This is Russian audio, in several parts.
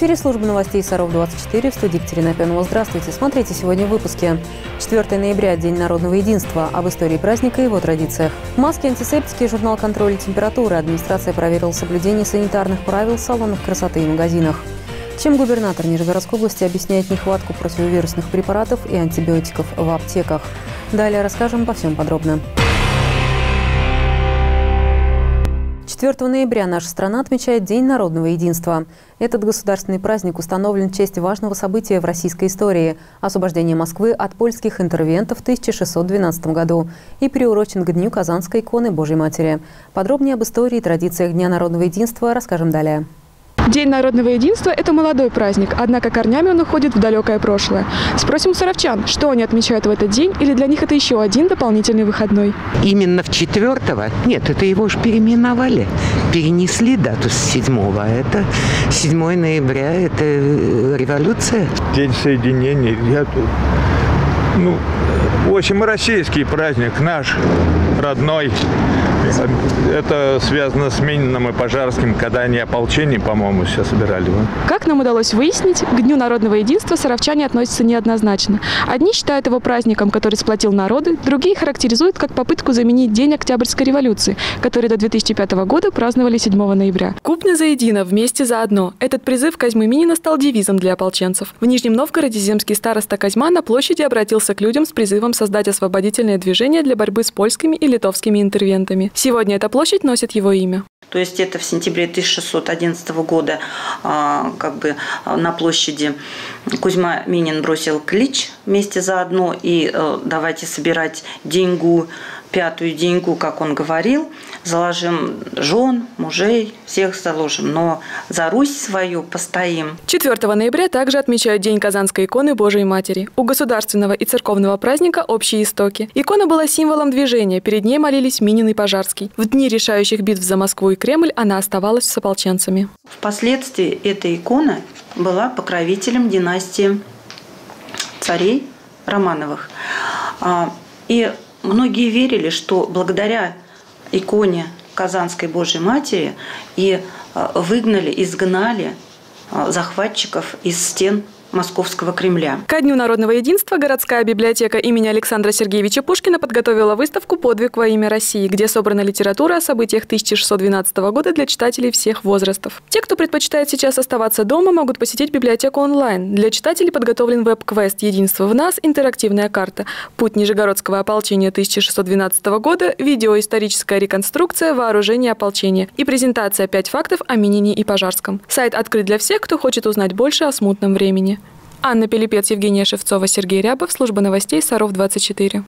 эфире служба новостей Саров-24 в студии Екатерина Пенова. Здравствуйте. Смотрите сегодня в выпуске. 4 ноября – День народного единства. Об истории праздника и его традициях. Маски, антисептики, журнал контроля температуры. Администрация проверила соблюдение санитарных правил в салонах красоты и магазинах. Чем губернатор Нижегородской области объясняет нехватку противовирусных препаратов и антибиотиков в аптеках? Далее расскажем по всем подробно. 4 ноября наша страна отмечает День народного единства. Этот государственный праздник установлен в честь важного события в российской истории – освобождения Москвы от польских интервентов в 1612 году и приурочен к Дню Казанской иконы Божьей Матери. Подробнее об истории и традициях Дня народного единства расскажем далее. День народного единства – это молодой праздник, однако корнями он уходит в далекое прошлое. Спросим у саровчан, что они отмечают в этот день, или для них это еще один дополнительный выходной. Именно в четвертого? Нет, это его же переименовали. Перенесли дату с седьмого. Это 7 ноября, это э, революция. День соединения. Я тут, ну, в общем, российский праздник наш, родной. Это связано с Мининым и Пожарским, когда они ополчение, по-моему, все собирали. Как нам удалось выяснить, к Дню народного единства саровчане относятся неоднозначно. Одни считают его праздником, который сплотил народы, другие характеризуют как попытку заменить День Октябрьской революции, который до 2005 года праздновали 7 ноября. Купно заедино, вместе заодно. Этот призыв Козьмы Минина стал девизом для ополченцев. В Нижнем Новгороде земский староста Козьма на площади обратился к людям с призывом создать освободительное движение для борьбы с польскими и литовскими интервентами. Сегодня эта площадь носит его имя. То есть это в сентябре 1611 года а, как бы а, на площади Кузьма Минин бросил клич вместе заодно и э, давайте собирать деньгу пятую деньгу, как он говорил, заложим жен, мужей, всех заложим, но за Русь свою постоим. 4 ноября также отмечают День Казанской иконы Божией Матери. У государственного и церковного праздника общие истоки. Икона была символом движения, перед ней молились Минин и Пожарский. В дни решающих битв за Москву и Кремль она оставалась с ополченцами. Впоследствии эта икона была покровителем династии царей Романовых. А, и Многие верили, что благодаря иконе Казанской Божьей Матери и э, выгнали, изгнали э, захватчиков из стен Московского Кремля. Ко Дню народного единства городская библиотека имени Александра Сергеевича Пушкина подготовила выставку «Подвиг во имя России», где собрана литература о событиях 1612 года для читателей всех возрастов. Те, кто предпочитает сейчас оставаться дома, могут посетить библиотеку онлайн. Для читателей подготовлен веб-квест «Единство в нас», интерактивная карта, путь Нижегородского ополчения 1612 года, видеоисторическая реконструкция вооружения ополчения и презентация «Пять фактов о Минине и Пожарском». Сайт открыт для всех, кто хочет узнать больше о смутном времени. Анна Пелепец, Евгения Шевцова, Сергей Рябов. Служба новостей Саров-24.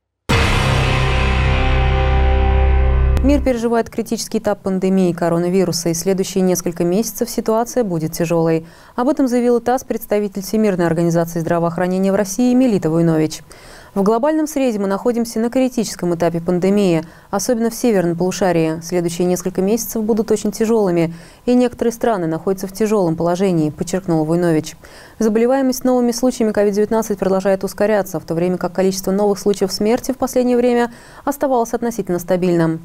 Мир переживает критический этап пандемии коронавируса, и следующие несколько месяцев ситуация будет тяжелой. Об этом заявила ТАСС представитель Всемирной организации здравоохранения в России Мелита Войнович. В глобальном срезе мы находимся на критическом этапе пандемии, особенно в северном полушарии. Следующие несколько месяцев будут очень тяжелыми, и некоторые страны находятся в тяжелом положении, подчеркнул Войнович. Заболеваемость новыми случаями COVID-19 продолжает ускоряться, в то время как количество новых случаев смерти в последнее время оставалось относительно стабильным.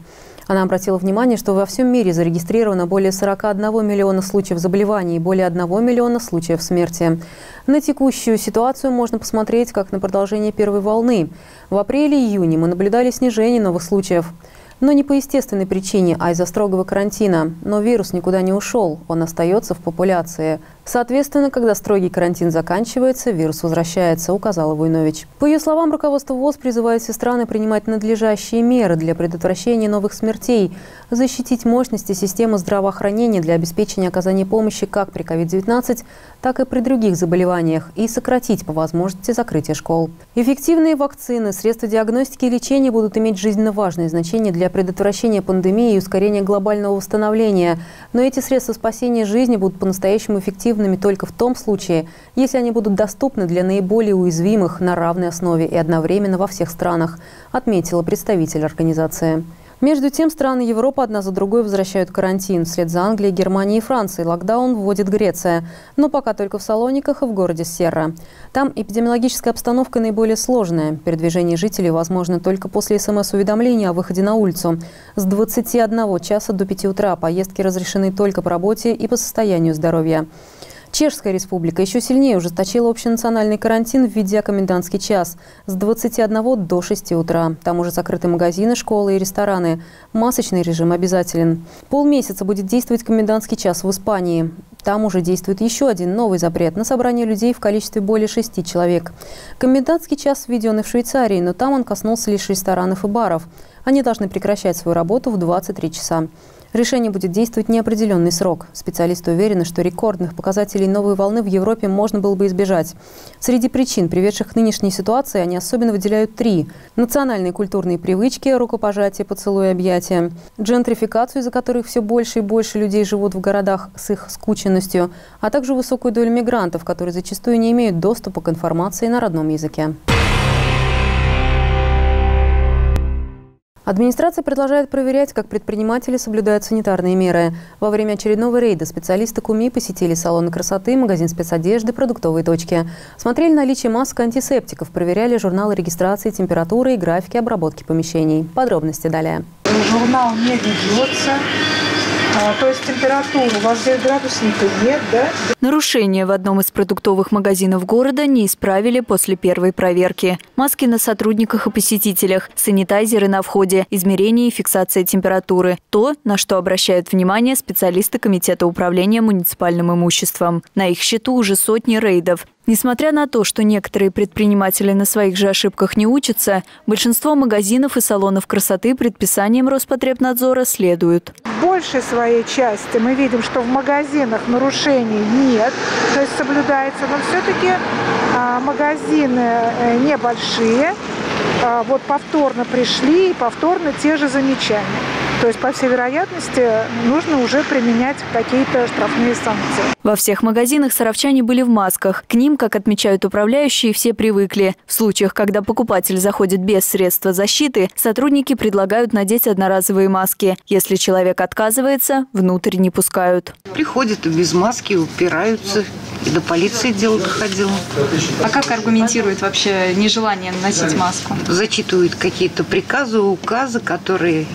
Она обратила внимание, что во всем мире зарегистрировано более 41 миллиона случаев заболеваний и более 1 миллиона случаев смерти. На текущую ситуацию можно посмотреть как на продолжение первой волны. В апреле-июне мы наблюдали снижение новых случаев. Но не по естественной причине, а из-за строгого карантина. Но вирус никуда не ушел, он остается в популяции. Соответственно, когда строгий карантин заканчивается, вирус возвращается, указала Войнович. По ее словам, руководство ВОЗ призывает все страны принимать надлежащие меры для предотвращения новых смертей, защитить мощности системы здравоохранения для обеспечения оказания помощи как при COVID-19, так и при других заболеваниях и сократить по возможности закрытие школ. Эффективные вакцины, средства диагностики и лечения будут иметь жизненно важное значение для предотвращения пандемии и ускорения глобального восстановления. Но эти средства спасения жизни будут по-настоящему эффективны эффективными только в том случае, если они будут доступны для наиболее уязвимых на равной основе и одновременно во всех странах, отметила представитель организации. Между тем, страны Европы одна за другой возвращают карантин. Вслед за Англией, Германией и Францией локдаун вводит Греция. Но пока только в Салониках и в городе Серра. Там эпидемиологическая обстановка наиболее сложная. Передвижение жителей возможно только после СМС-уведомления о выходе на улицу. С 21 часа до 5 утра поездки разрешены только по работе и по состоянию здоровья. Чешская республика еще сильнее ужесточила общенациональный карантин, введя комендантский час с 21 до 6 утра. Там уже закрыты магазины, школы и рестораны. Масочный режим обязателен. Полмесяца будет действовать комендантский час в Испании. Там уже действует еще один новый запрет на собрание людей в количестве более шести человек. Комендантский час введен и в Швейцарии, но там он коснулся лишь ресторанов и баров. Они должны прекращать свою работу в 23 часа. Решение будет действовать неопределенный срок. Специалисты уверены, что рекордных показателей новой волны в Европе можно было бы избежать. Среди причин, приведших к нынешней ситуации, они особенно выделяют три. Национальные культурные привычки, рукопожатие, поцелуй, объятия. Джентрификацию, из-за которых все больше и больше людей живут в городах с их скученностью, а также высокую долю мигрантов, которые зачастую не имеют доступа к информации на родном языке. Администрация продолжает проверять, как предприниматели соблюдают санитарные меры. Во время очередного рейда специалисты КУМИ посетили салоны красоты, магазин спецодежды, продуктовые точки. Смотрели наличие масок антисептиков, проверяли журналы регистрации температуры и графики обработки помещений. Подробности далее. Журнал не ведется. А, то есть температуру у вас 9 градусников нет, да? Нарушения в одном из продуктовых магазинов города не исправили после первой проверки. Маски на сотрудниках и посетителях, санитайзеры на входе, измерение и фиксация температуры. То, на что обращают внимание специалисты Комитета управления муниципальным имуществом. На их счету уже сотни рейдов. Несмотря на то, что некоторые предприниматели на своих же ошибках не учатся, большинство магазинов и салонов красоты предписаниям Роспотребнадзора следуют. В большей своей части мы видим, что в магазинах нарушений нет, то есть соблюдается, но все-таки а, магазины э, небольшие, а, вот повторно пришли и повторно те же замечания. То есть, по всей вероятности, нужно уже применять какие-то штрафные санкции. Во всех магазинах саровчане были в масках. К ним, как отмечают управляющие, все привыкли. В случаях, когда покупатель заходит без средства защиты, сотрудники предлагают надеть одноразовые маски. Если человек отказывается, внутрь не пускают. Приходят без маски, упираются. И до полиции дело доходило. А как аргументирует вообще нежелание носить маску? Зачитывают какие-то приказы, указы, которые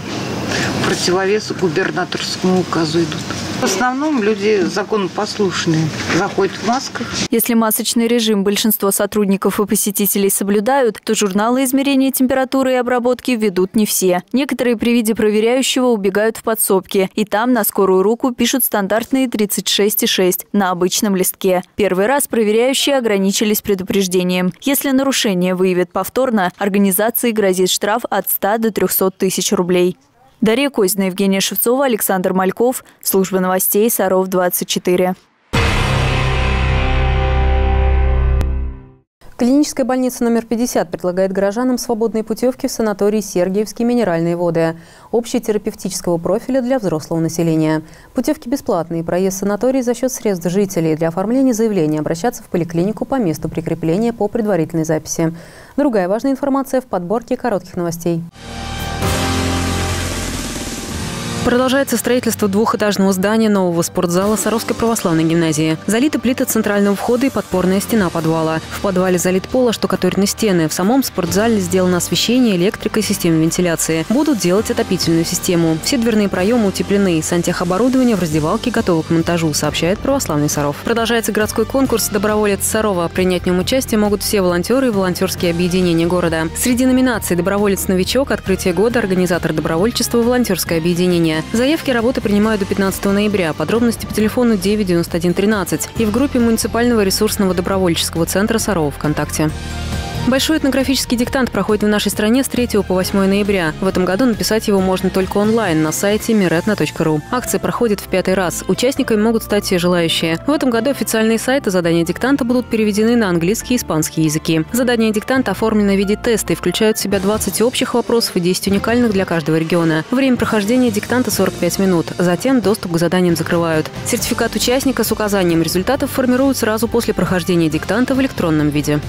противовес губернаторскому указу идут. В основном люди законопослушные, заходят в масках. Если масочный режим большинство сотрудников и посетителей соблюдают, то журналы измерения температуры и обработки ведут не все. Некоторые при виде проверяющего убегают в подсобки, и там на скорую руку пишут стандартные 36,6 на обычном листке. Первый раз проверяющие ограничились предупреждением. Если нарушение выявят повторно, организации грозит штраф от 100 до 300 тысяч рублей. Дарья Козина, Евгения Шевцова, Александр Мальков. Служба новостей Саров 24. Клиническая больница номер 50 предлагает горожанам свободные путевки в санаторий Сергиевские минеральные воды общетерапевтического профиля для взрослого населения. Путевки бесплатные, проезд в санаторий за счет средств жителей. Для оформления заявления обращаться в поликлинику по месту прикрепления по предварительной записи. Другая важная информация в подборке коротких новостей. Продолжается строительство двухэтажного здания нового спортзала Саровской православной гимназии. Залиты плиты центрального входа и подпорная стена подвала. В подвале залит пол, а штукатурены стены. В самом спортзале сделано освещение, электрика и система вентиляции. Будут делать отопительную систему. Все дверные проемы утеплены. Сантехоборудование в раздевалке готово к монтажу, сообщает православный Саров. Продолжается городской конкурс «Доброволец Сарова». Принять в нем участие могут все волонтеры и волонтерские объединения города. Среди номинаций «Доброволец-новичок», «Открытие года», «Организатор добровольчества», «Волонтерское объединение» оборудования. Заявки работы принимают до 15 ноября. Подробности по телефону 99113 и в группе муниципального ресурсного добровольческого центра «Сарова» ВКонтакте. Большой этнографический диктант проходит в нашей стране с 3 по 8 ноября. В этом году написать его можно только онлайн на сайте miretna.ru. Акция проходит в пятый раз. Участниками могут стать все желающие. В этом году официальные сайты задания диктанта будут переведены на английский и испанский языки. Задания диктанта оформлены в виде теста и включают в себя 20 общих вопросов и 10 уникальных для каждого региона. Время прохождения диктанта 45 минут. Затем доступ к заданиям закрывают. Сертификат участника с указанием результатов формируют сразу после прохождения диктанта в электронном виде.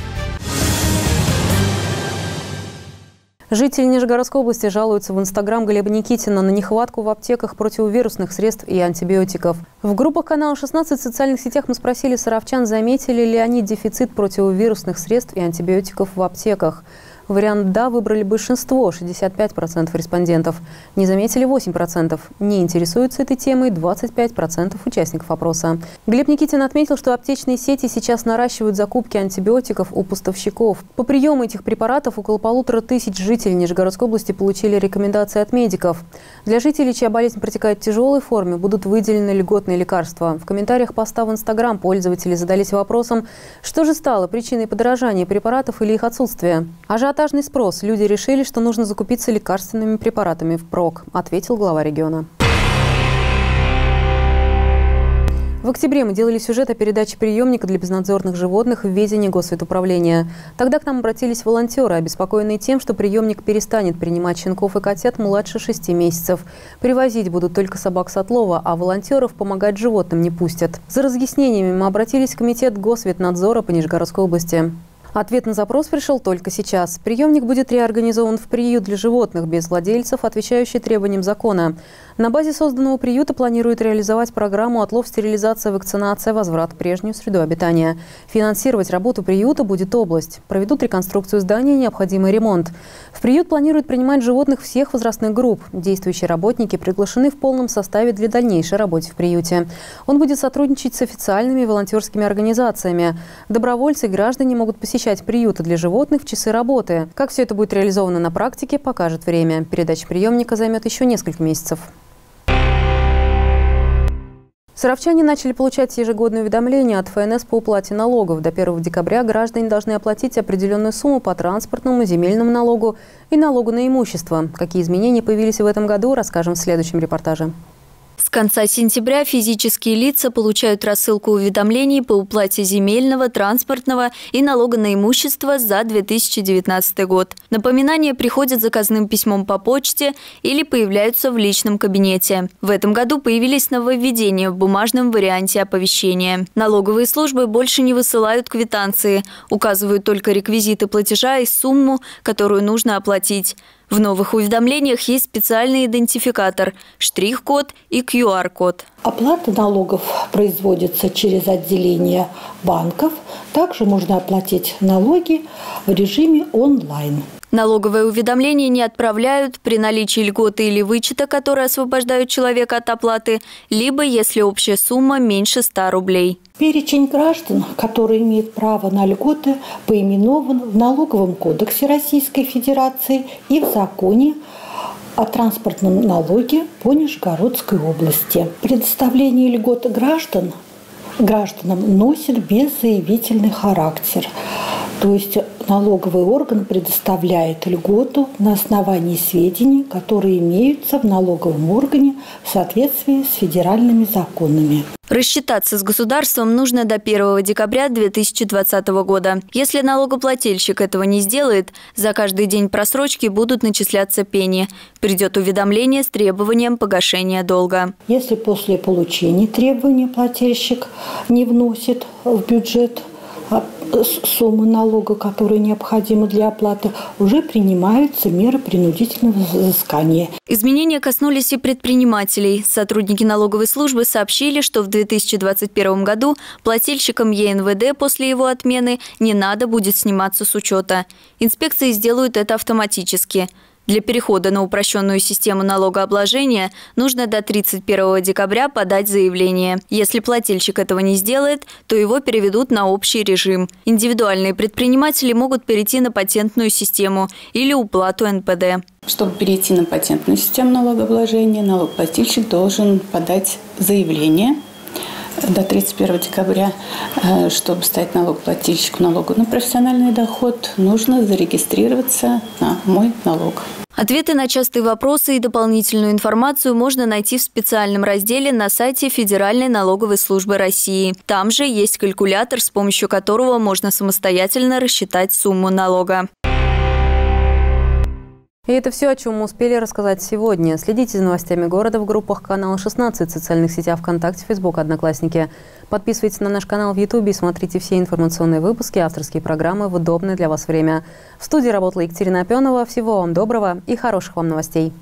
Жители Нижегородской области жалуются в Инстаграм Глеба Никитина на нехватку в аптеках противовирусных средств и антибиотиков. В группах канала 16 в социальных сетях мы спросили саровчан, заметили ли они дефицит противовирусных средств и антибиотиков в аптеках. Вариант «да» выбрали большинство, 65% респондентов. Не заметили 8%. Не интересуются этой темой 25% участников опроса. Глеб Никитин отметил, что аптечные сети сейчас наращивают закупки антибиотиков у поставщиков. По приему этих препаратов около полутора тысяч жителей Нижегородской области получили рекомендации от медиков. Для жителей, чья болезнь протекает в тяжелой форме, будут выделены льготные лекарства. В комментариях поста в Инстаграм пользователи задались вопросом, что же стало причиной подорожания препаратов или их отсутствия. Ажиотажный спрос. Люди решили, что нужно закупиться лекарственными препаратами впрок, ответил глава региона. В октябре мы делали сюжет о передаче приемника для безнадзорных животных в ведении Госветуправления. Тогда к нам обратились волонтеры, обеспокоенные тем, что приемник перестанет принимать щенков и котят младше 6 месяцев. Привозить будут только собак с отлова, а волонтеров помогать животным не пустят. За разъяснениями мы обратились в Комитет Госветнадзора по Нижегородской области. Ответ на запрос пришел только сейчас. Приемник будет реорганизован в приют для животных без владельцев, отвечающий требованиям закона. На базе созданного приюта планируют реализовать программу «Отлов, стерилизация, вакцинация, возврат в прежнюю среду обитания». Финансировать работу приюта будет область. Проведут реконструкцию здания, необходимый ремонт. В приют планируют принимать животных всех возрастных групп. Действующие работники приглашены в полном составе для дальнейшей работы в приюте. Он будет сотрудничать с официальными волонтерскими организациями. Добровольцы и граждане могут посещать приюты для животных в часы работы. Как все это будет реализовано на практике, покажет время. Передача приемника займет еще несколько месяцев. Саровчане начали получать ежегодные уведомления от ФНС по уплате налогов. До 1 декабря граждане должны оплатить определенную сумму по транспортному, земельному налогу и налогу на имущество. Какие изменения появились в этом году, расскажем в следующем репортаже. С конца сентября физические лица получают рассылку уведомлений по уплате земельного, транспортного и налога на имущество за 2019 год. Напоминания приходят заказным письмом по почте или появляются в личном кабинете. В этом году появились нововведения в бумажном варианте оповещения. Налоговые службы больше не высылают квитанции, указывают только реквизиты платежа и сумму, которую нужно оплатить. В новых уведомлениях есть специальный идентификатор, штрих-код и QR-код. Оплата налогов производится через отделение банков. Также можно оплатить налоги в режиме онлайн. Налоговое уведомление не отправляют при наличии льготы или вычета, которые освобождают человека от оплаты, либо если общая сумма меньше 100 рублей. Перечень граждан, которые имеют право на льготы, поименован в Налоговом кодексе Российской Федерации и в законе о транспортном налоге по Нижегородской области. Предоставление льготы граждан гражданам носит беззаявительный характер. То есть налоговый орган предоставляет льготу на основании сведений, которые имеются в налоговом органе в соответствии с федеральными законами. Рассчитаться с государством нужно до 1 декабря 2020 года. Если налогоплательщик этого не сделает, за каждый день просрочки будут начисляться пени. Придет уведомление с требованием погашения долга. Если после получения требования плательщик не вносит в бюджет суммы налога, которые необходимы для оплаты, уже принимаются меры принудительного взыскания. Изменения коснулись и предпринимателей. Сотрудники налоговой службы сообщили, что в 2021 году плательщикам ЕНВД после его отмены не надо будет сниматься с учета. Инспекции сделают это автоматически. Для перехода на упрощенную систему налогообложения нужно до 31 декабря подать заявление. Если плательщик этого не сделает, то его переведут на общий режим. Индивидуальные предприниматели могут перейти на патентную систему или уплату НПД. Чтобы перейти на патентную систему налогообложения, налогоплательщик должен подать заявление до 31 декабря, э, чтобы стать налогоплательщиком налогу на профессиональный доход, нужно зарегистрироваться на мой налог. Ответы на частые вопросы и дополнительную информацию можно найти в специальном разделе на сайте Федеральной налоговой службы России. Там же есть калькулятор, с помощью которого можно самостоятельно рассчитать сумму налога. И это все, о чем мы успели рассказать сегодня. Следите за новостями города в группах канала 16, в социальных сетях ВКонтакте, Фейсбук, Одноклассники. Подписывайтесь на наш канал в Ютубе и смотрите все информационные выпуски, авторские программы в удобное для вас время. В студии работала Екатерина Опенова. Всего вам доброго и хороших вам новостей.